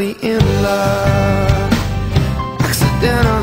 finally in love. Accidental.